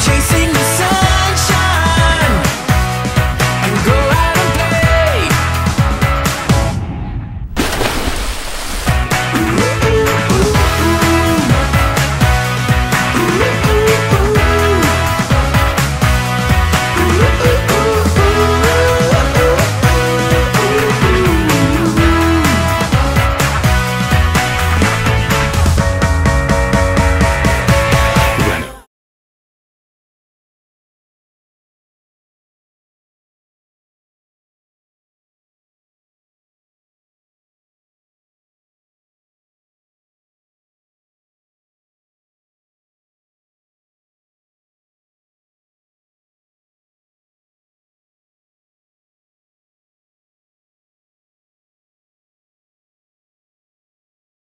chasing